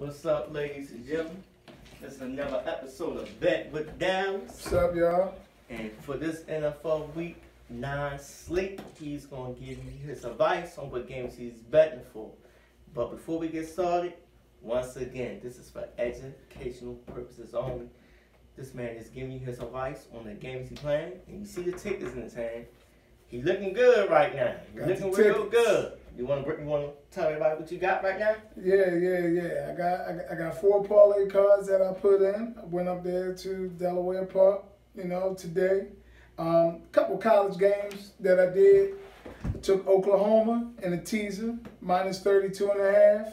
What's up, ladies and gentlemen? This is another episode of Bet with Dallas. What's up, y'all? And for this NFL Week 9 slate, he's going to give you his advice on what games he's betting for. But before we get started, once again, this is for educational purposes only. This man is giving you his advice on the games he's playing, and you see the tickets in his hand. He's looking good right now. He's looking real good. You want to you want to tell everybody what you got right now? Yeah, yeah, yeah. I got I got- I got four parlay cards that I put in. I went up there to Delaware Park, you know, today. Um, couple college games that I did. I took Oklahoma and a teaser, minus 32 and a half.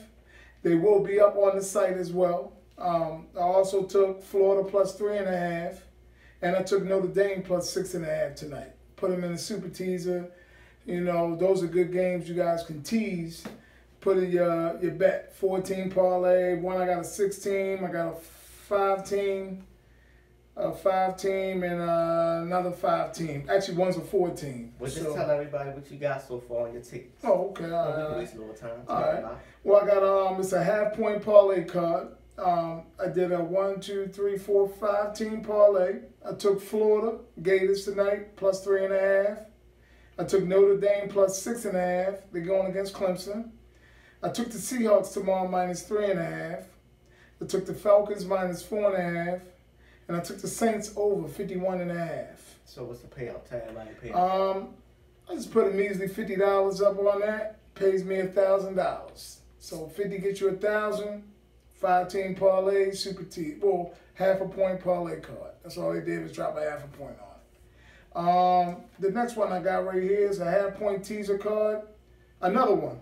They will be up on the site as well. Um, I also took Florida plus three and a half, and I took Notre Dame plus six and a half tonight. Put them in the super teaser. You know, those are good games you guys can tease. Put in your your bet. 14 parlay. One I got a six team. I got a five team, a five team, and uh, another five team. Actually, one's a four team. Well, just So- tell everybody what you got so far on your tickets. Oh, okay. All right, all right. waste a little time. All Tell Well, I got um, it's a half point parlay card. Um, I did a one, two, three, four, five team parlay. I took Florida Gators tonight plus three and a half. I took Notre Dame plus six and a half. They're going against Clemson. I took the Seahawks tomorrow minus three and a half. I took the Falcons minus four and a half. And I took the Saints over 51 and a half. So what's the payout? The payout. Um, I just put a measly fifty dollars up on that. Pays me a thousand dollars. So fifty gets you a thousand. Five team parlay, super T. Well, half a point parlay card. That's all they did was drop a half a point on it. Um, the next one I got right here is a half point teaser card. Another one.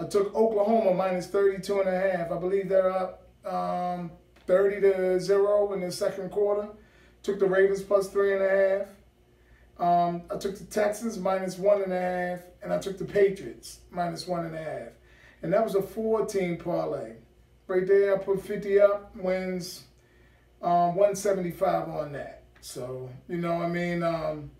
I took Oklahoma minus 32 and a half. I believe they're up um, 30 to 0 in the second quarter. Took the Ravens plus three and a half. Um, I took the Texans minus one and a half, and I took the Patriots minus one and a half. And that was a four team parlay. Right there, I put 50 up, wins um, 175 on that. So, you know, I mean, um,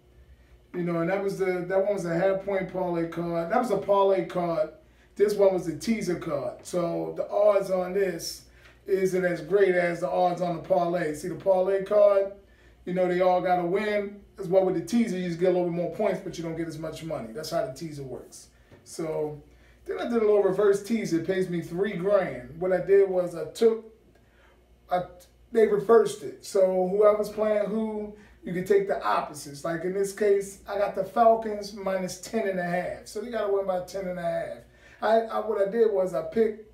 you know, and that was the that one was a half point parlay card. That was a parlay card. This one was a teaser card. So the odds on this isn't as great as the odds on the parlay. See the parlay card, you know, they all got to win. As well with the teaser, you just get a little bit more points, but you don't get as much money. That's how the teaser works. So then I did a little reverse teaser. It pays me three grand. What I did was I took, I they reversed it. So whoever's playing who, you can take the opposites. Like in this case, I got the Falcons minus 10 and a half. So they got to win by 10 and a half. I, I what I did was I picked,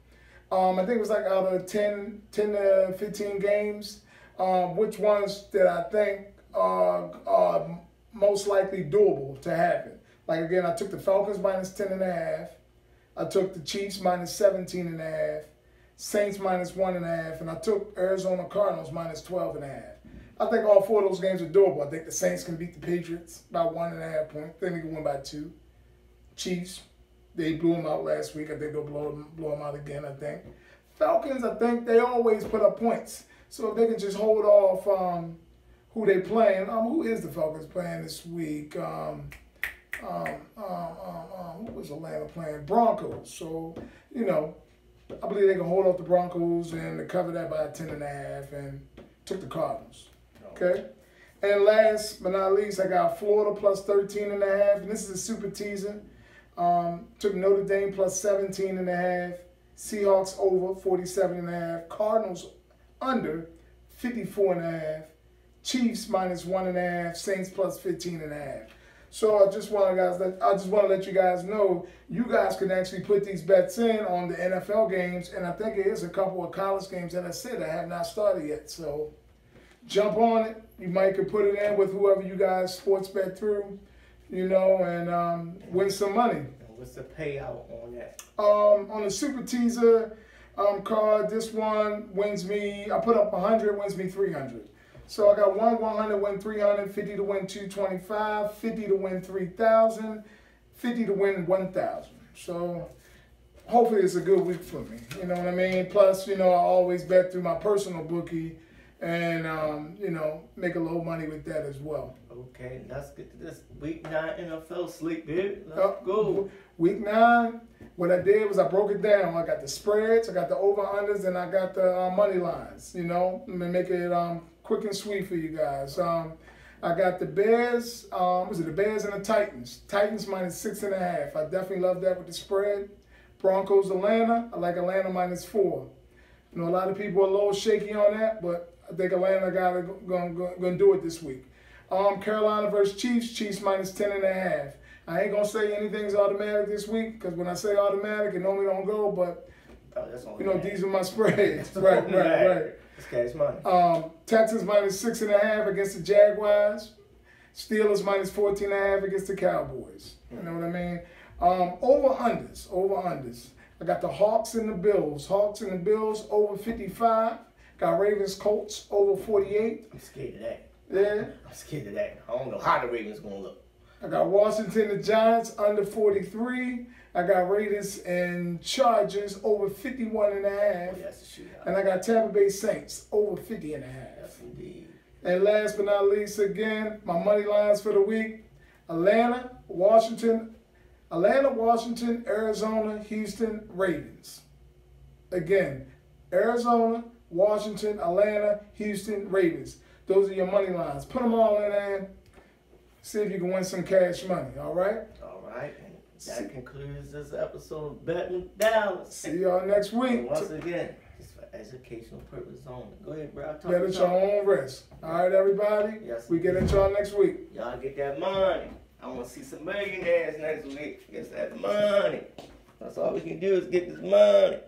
um, I think it was like out of 10, 10 to 15 games, um, which ones that I think are, are most likely doable to happen. Like again, I took the Falcons minus 10 and a half. I took the Chiefs minus 17 and a half. Saints minus one and a half, and I took Arizona Cardinals minus 12 and a half. I think all four of those games are doable. I think the Saints can beat the Patriots by one and a half points. I think they can win by two. Chiefs, they blew them out last week. I think they'll blow them, blow them out again, I think. Falcons, I think they always put up points. So if they can just hold off um, who they playing, um, who is the Falcons playing this week? Um, um, um, um, um, who was Atlanta playing? Broncos. So, you know, I believe they can hold off the Broncos and cover that by a 10 and a half and took the Cardinals. Okay. And last but not least, I got Florida plus 13 and a half. And this is a super teaser. Um, took Notre Dame plus 17 and a half. Seahawks over 47 and a half. Cardinals under 54 and a half. Chiefs minus one and a half. Saints plus 15 and a half. So I just want to guys, let, I just want to let you guys know, you guys can actually put these bets in on the NFL games, and I think it is a couple of college games that I said I have not started yet. So jump on it. You might could put it in with whoever you guys sports bet through, you know, and um, win some money. And what's the payout on that? Um, on the super teaser um, card, this one wins me. I put up 100, wins me 300. So I got one 100 win 300, 50 to win 225, 50 to win 3,000, 50 to win 1,000. So hopefully it's a good week for me. You know what I mean? Plus, you know, I always bet through my personal bookie and um, you know make a little money with that as well. Okay, let's get to this week nine NFL sleep, dude. Let's Uh, go. Week nine, what I did was I broke it down. I got the spreads, I got the over unders, and I got the uh, money lines. You know, I'm gonna make it um, quick and sweet for you guys. Um, I got the Bears. Um, was it the Bears and the Titans? Titans minus six and a half. I definitely love that with the spread. Broncos Atlanta. I like Atlanta minus four. You know, a lot of people are a little shaky on that, but I think Atlanta got to gonna, gonna, gonna do it this week. Um, Carolina versus Chiefs. Chiefs minus ten and a half. I ain't gonna say anything's automatic this week because when I say automatic, it normally don't go. But Oh, you know, these are my spreads. right, right, right. This guy's money. Um, Texans minus six and a half against the Jaguars. Steelers minus 14 and a half against the Cowboys. You know what I mean? Um, over unders, over unders. I got the Hawks and the Bills. Hawks and the Bills over 55. Got Ravens Colts over 48. I'm scared of that. Yeah. I'm scared of that. I don't know how the Ravens gonna look. I got Washington the Giants under 43. I got Raiders and Chargers over 51 and a half. Oh, a. And I got Tampa Bay Saints over 50 and a half. Yes, indeed. And last but not least, again, my money lines for the week Atlanta, Washington, Atlanta, Washington, Arizona, Houston, Ravens. Again, Arizona, Washington, Atlanta, Houston, Ravens. Those are your money lines. Put them all in there. See if you can win some cash money, all right? All right. And that concludes this episode of Betting Dallas. See y'all next week. And once again, it's for educational purposes only. Go ahead, bro. Talk Bet at your own risk. All right, everybody? Yes. We get at y'all next week. Y'all get that money. I want to see some millionaires next week. Get that money. That's all we can do is get this money.